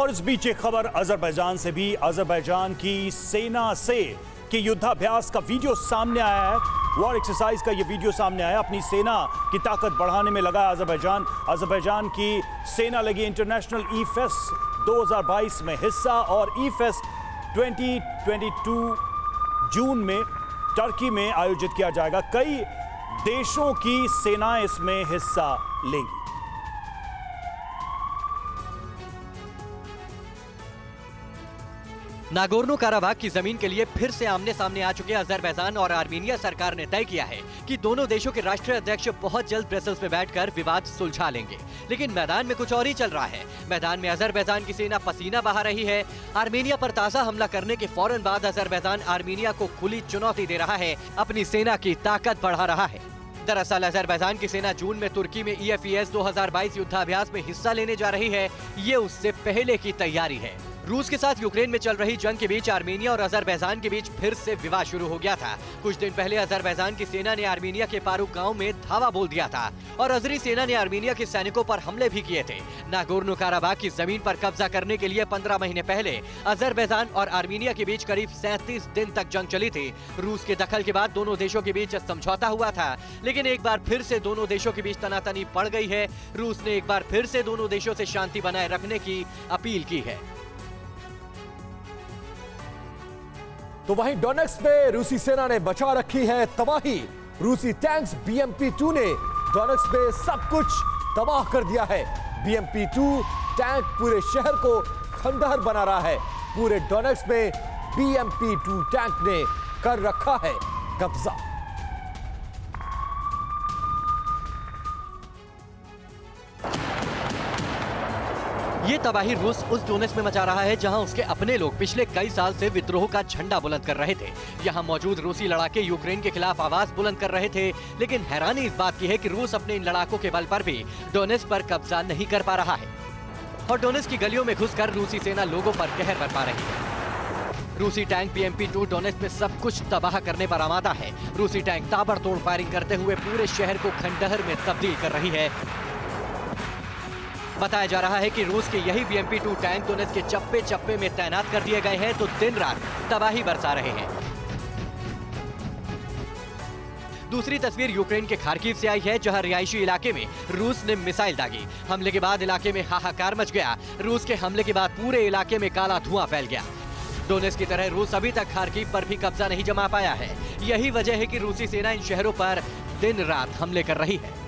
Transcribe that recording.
और इस बीच एक खबर अजरबैजान से भी। अजरबैजान की सेना से कि युद्धाभ्यास का वीडियो सामने आया है। वॉर एक्सरसाइज का ये वीडियो सामने आया। अपनी सेना की ताकत बढ़ाने में लगा अजरबैजान। अजरबैजान की सेना लगी इंटरनेशनल ई फेस्ट 2022 में हिस्सा और ई फेस्ट 2022 जून में टर्की में आयोजित किया जाएगा। कई देशों की सेनाएँ इसमें हिस्सा लेंगी। नागोर्नो काराबाग की ज़मीन के लिए फिर से आमने सामने आ चुके अजरबैजान और आर्मीनिया सरकार ने तय किया है कि दोनों देशों के राष्ट्रीय अध्यक्ष बहुत जल्द ब्रसल्स में बैठकर विवाद सुलझा लेंगे। लेकिन मैदान में कुछ और ही चल रहा है। मैदान में अजरबैजान की सेना पसीना बहा रही है। आर्मेनिया पर ताज़ा हमला करने के फ़ौरन बाद अजरबैजान आर्मीनिया को खुली चुनौती दे रहा है। अपनी सेना की ताकत बढ़ा रहा है। दरअसल अजरबैजान की सेना जून में तुर्की में ई एफ़ 2022 युद्धाभ्यास में हिस्सा लेने जा रही है। ये उससे पहले की तैयारी है। रूस के साथ यूक्रेन में चल रही जंग के बीच आर्मेनिया और अजरबैजान के बीच फिर से विवाद शुरू हो गया था। कुछ दिन पहले अजरबैजान की सेना ने आर्मेनिया के पारू गाँव में धावा बोल दिया था और अजरी सेना ने आर्मेनिया के सैनिकों पर हमले भी किए थे। नागोर्नो काराबाग की ज़मीन पर कब्जा करने के लिए पंद्रह महीने पहले अजरबैजान और आर्मेनिया के बीच करीब सैंतीस दिन तक जंग चली थी। रूस के दखल के बाद दोनों देशों के बीच समझौता हुआ था, लेकिन एक बार फिर से दोनों देशों के बीच तनातनी पड़ गई है। रूस ने एक बार फिर से दोनों देशों से शांति बनाए रखने की अपील की है। तो वहीं डोनेक्स में रूसी सेना ने बचा रखी है तबाही। रूसी टैंक्स बीएमपी टू ने डोनेक्स में सब कुछ तबाह कर दिया है। बीएमपी टू टैंक पूरे शहर को खंडहर बना रहा है। पूरे डोनेक्स में बीएमपी टू टैंक ने कर रखा है कब्जा। ये तबाही रूस उस डोनेस में मचा रहा है जहाँ उसके अपने लोग पिछले कई साल से विद्रोह का झंडा बुलंद कर रहे थे। यहाँ मौजूद रूसी लड़ाके यूक्रेन के खिलाफ आवाज़ बुलंद कर रहे थे, लेकिन हैरानी इस बात की है कि रूस अपने इन लड़ाकों के बल पर भी डोनेस पर कब्जा नहीं कर पा रहा है। और डोनेस की गलियों में घुसकर रूसी सेना लोगों पर कहर बरपा रही है। रूसी टैंक पीएमपी टू डोनेस में सब कुछ तबाह करने पर आमादा है। रूसी टैंक ताबड़तोड़ फायरिंग करते हुए पूरे शहर को खंडहर में तब्दील कर रही है। बताया जा रहा है कि रूस के यही बीएमपी टू टैंक डोनेस के चप्पे चप्पे में तैनात कर दिए गए हैं तो दिन रात तबाही बरसा रहे हैं। दूसरी तस्वीर यूक्रेन के खारकीव से आई है, जहाँ रिहायशी इलाके में रूस ने मिसाइल दागी। हमले के बाद इलाके में हाहाकार मच गया। रूस के हमले के बाद पूरे इलाके में काला धुआँ फैल गया। डोनेस की तरह रूस अभी तक खारकीव पर भी कब्जा नहीं जमा पाया है। यही वजह है कि रूसी सेना इन शहरों पर दिन रात हमले कर रही है।